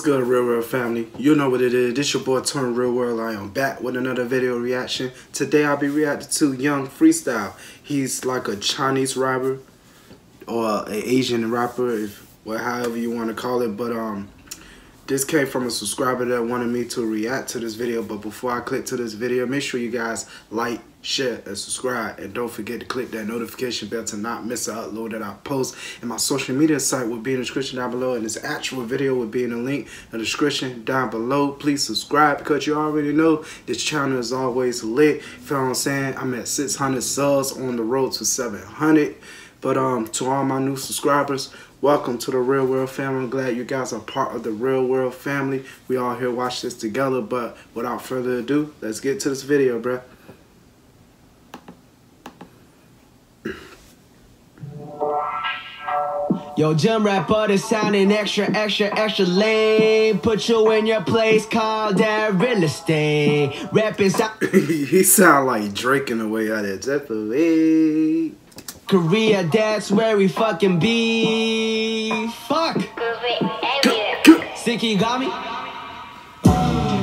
What's good, Real World family? You know what it is. This your boy Twin Real World. I am back with another video reaction. Today I'll be reacting to Young Freestyle. He's like a Chinese rapper or an Asian rapper, if well, however you want to call it. But um, this came from a subscriber that wanted me to react to this video. But before I click to this video, make sure you guys like, share, and subscribe. And don't forget to click that notification bell to not miss an upload that I post. And my social media site will be in the description down below. And this actual video will be in the link in the description down below. Please subscribe because you already know this channel is always lit. Feel what I'm saying? I'm at 600 subs on the road to 700. But um, to all my new subscribers, welcome to the Real World family. I'm glad you guys are part of the Real World family. We all here watch this together. But without further ado, let's get to this video, bruh. Yo, gym rapper is sounding extra, extra, extra lame. Put you in your place, call that real estate. Rapping South he sound like Drake in the way out of Jeopardy. Korea, that's where we fucking be. Fuck. Sticky got me.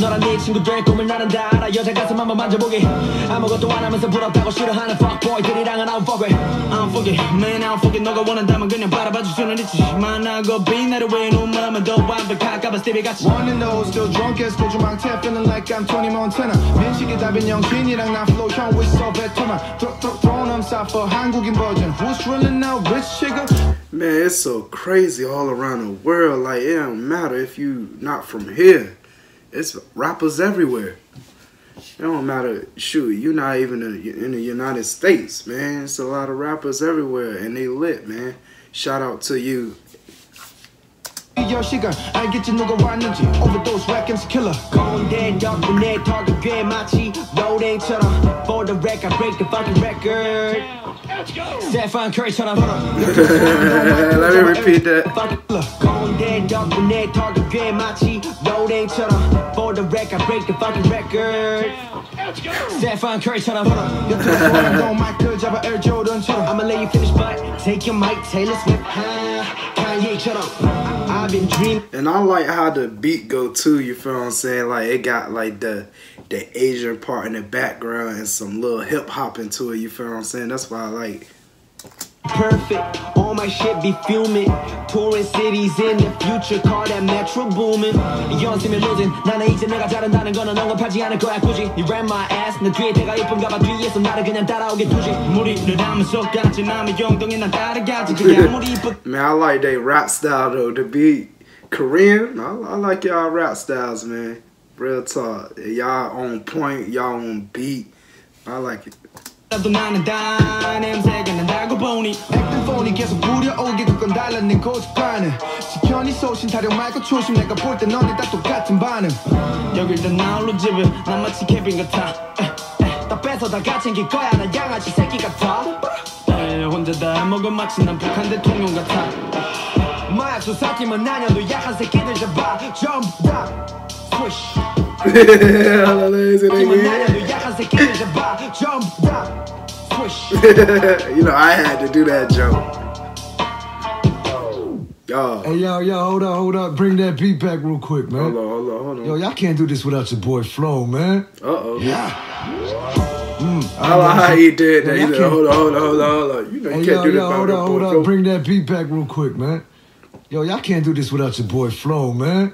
너랑 네 친구들 꿈을 나는 다 알아 여자 가슴 한번 만져보기 아무것도 안 하면서 부럽다고 싫어하는 fuckboy들이랑은 I don't fuck with I don't fuck it man I don't fuck it 너가 원한다면 그냥 바라봐줄 수는 있지 만나고 빛나를 왜 눈마음은 더 완벽할까봐 스티비 같이 One and know, still drunk as 고주망태 Feeling like I'm Tony Montana 민식이 답인 영진이랑 나 flow 형 with so better Throwing them south for 한국인 버전 Who's drilling now, rich chica? Man, it's so crazy all around the world. Like, it don't matter if you not from here. It's rappers everywhere. It don't matter. Shoot, you're not even in the United States, man. It's a lot of rappers everywhere, and they lit, man. Shout out to you. 여 시간 알겠지 누가 왔는지 overdose rap MC killer 건대 덕분에 턱이 꽤 마치 로딩처럼 For the record break the fucking record Stephen Curry처럼 Let me repeat that 건대 덕분에 턱이 꽤 마치 로딩처럼 For the record break the fucking record Stephen Curry, tell them, hold on. You're too on my good job, Air Jordan, shut up. I'ma let you finish, but take your mic, Taylor Swift, huh? Kanye, shut up. I've been dreaming. And I like how the beat go too, you feel what I'm saying? Like, it got like the the Asian part in the background and some little hip hop into it, you feel what I'm saying? That's why I like perfect. All my shit be fuming. Touring cities in the future, call that metro booming. 연습을 losing. 나는 이제 내가 잘한다는 거는 언급하지 않을 거야 굳이. You ran my ass. 내 뒤에 대가 예쁜가 봐. 뒤에서 나를 그냥 따라오게 두지. 무리를 하면서 같이 남의 영동에 난 따라가지. 그게 아무리 이쁘. Man, I like they rap style though. The beat Korean, I, I like y'all rap styles, man. Real talk. Y'all on point, y'all on beat. I like it. 나도 나는 다 냄새가 난다고 보니. phony 계속 부려오게 그건 달라낸 고집관은 지켜니 소신 타령 말고 초심 내가 볼 때 너네 다 똑같은 반응. 여길 다 나홀로 집을 난 마치 케빈 같아. 다 뺏어 다 가 챙길 거야 난 양아치 새끼 같아. 에, 혼자 다 먹은 마치 난 북한 대통령 같아. 마약수 삭히면 나녀도 약한 새끼들 잡아 전부 다 swish 삭히면 나녀도 you know, I had to do that joke. Oh. Hey, yo, yo, hold up, hold up. Bring that beat back real quick, man. Hold on, hold on, hold on. Yo, y'all can't do this without your boy Flo, man. Uh-oh. Yeah. Mm, I don't know how he did that. He said, hold on, hold on, hold on, hold on. You know, you hey, can't yo, do this yo, hold on, hold on. Bring that beat back real quick, man. Yo, y'all can't do this without your boy Flo, man.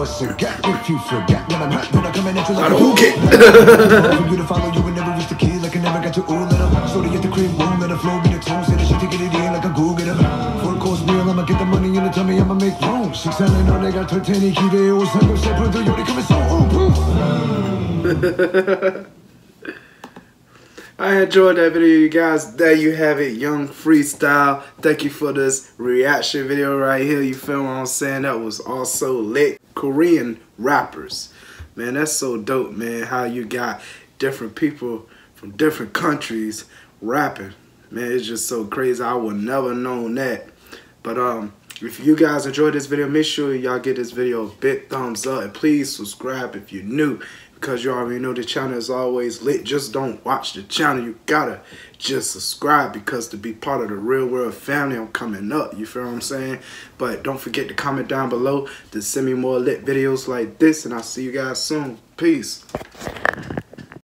was if you forget I'm hot, when I'm like a hook it. For you to follow, you would never reach the key, like I never got to little. So to get the cream, let it flow, be the tone, say that shit, it in like a. Four course meal, I'ma get the money, I'ma make. Six they got they always coming so. I enjoyed that video, you guys. There you have it, Young Freestyle. Thank you for this reaction video right here. You feel what I'm saying? That was also lit. Korean rappers. Man, that's so dope, man. How you got different people from different countries rapping. Man, it's just so crazy. I would never known that. But um, if you guys enjoyed this video, make sure y'all give this video a big thumbs up. And please subscribe if you're new. Because you already know the channel is always lit. Just don't watch the channel. You gotta just subscribe because to be part of the real world family, I'm coming up. You feel what I'm saying? But don't forget to comment down below to send me more lit videos like this. And I'll see you guys soon. Peace.